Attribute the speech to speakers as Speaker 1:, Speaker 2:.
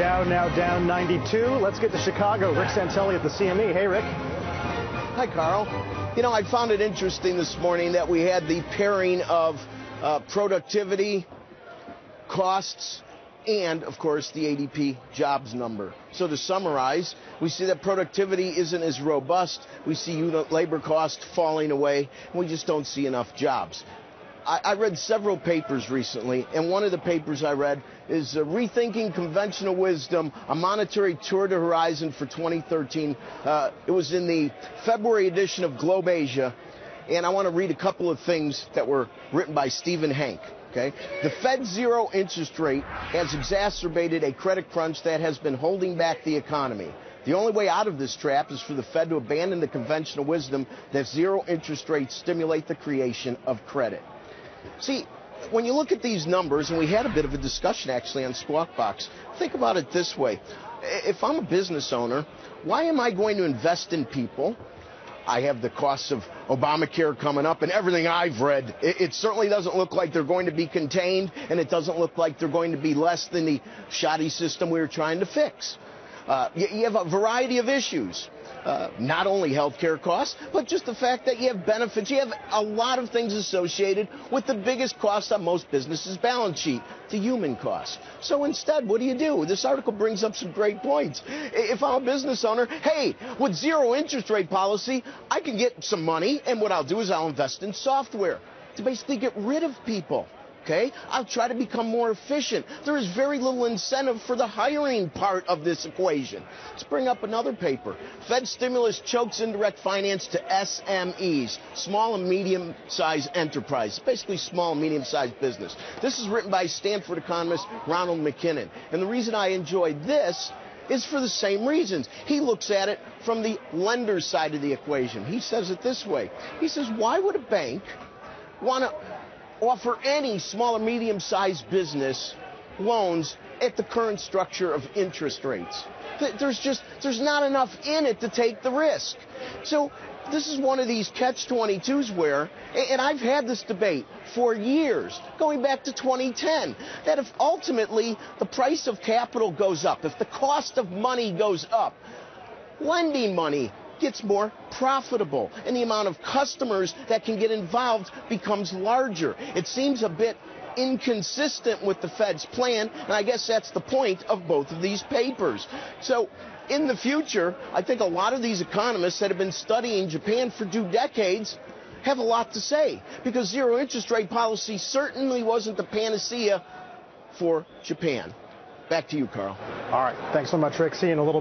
Speaker 1: Dow now down 92. Let's get to Chicago. Rick Santelli at the CME. Hey, Rick.
Speaker 2: Hi, Carl. You know, I found it interesting this morning that we had the pairing of uh, productivity, costs, and, of course, the ADP jobs number. So to summarize, we see that productivity isn't as robust. We see unit labor cost falling away, and we just don't see enough jobs. I, I read several papers recently, and one of the papers I read is uh, Rethinking Conventional Wisdom, a monetary tour d'horizon for 2013. Uh, it was in the February edition of Globe Asia, and I want to read a couple of things that were written by Stephen Hanke. Okay? The Fed's zero interest rate has exacerbated a credit crunch that has been holding back the economy. The only way out of this trap is for the Fed to abandon the conventional wisdom that zero interest rates stimulate the creation of credit. See, when you look at these numbers, and we had a bit of a discussion actually on Squawk Box, think about it this way. If I'm a business owner, why am I going to invest in people? I have the costs of Obamacare coming up, and everything I've read, it, it, certainly doesn't look like they're going to be contained, and it doesn't look like they're going to be less than the shoddy system we were trying to fix. Uh, you, you have a variety of issues. Uh, not only healthcare costs, but just the fact that you have benefits. You have a lot of things associated with the biggest cost on most businesses' balance sheet, the human cost. So instead, what do you do? This article brings up some great points. If I'm a business owner, hey, with zero interest rate policy, I can get some money, and what I'll do is I'll invest in software to basically get rid of people okay? I'll try to become more efficient. There is very little incentive for the hiring part of this equation. Let's bring up another paper. Fed stimulus chokes indirect finance to SMEs, small and medium sized enterprise, basically small and medium sized business. This is written by Stanford economist Ronald McKinnon. And the reason I enjoy this is for the same reasons. He looks at it from the lender's side of the equation. He says it this way. He says, why would a bank want to offer any small or medium sized business loans at the current structure of interest rates. There's just there's not enough in it to take the risk. So this is one of these catch 22s where and I've had this debate for years, going back to 2010, that if ultimately the price of capital goes up, if the cost of money goes up, lending money gets more profitable and the amount of customers that can get involved becomes larger. It seems a bit inconsistent with the Fed's plan, and I guess that's the point of both of these papers. So, in the future, I think a lot of these economists that have been studying Japan for two decades have a lot to say because zero interest rate policy certainly wasn't the panacea for Japan. Back to you, Carl.
Speaker 1: All right. Thanks so much, Rick. See you in a little bit.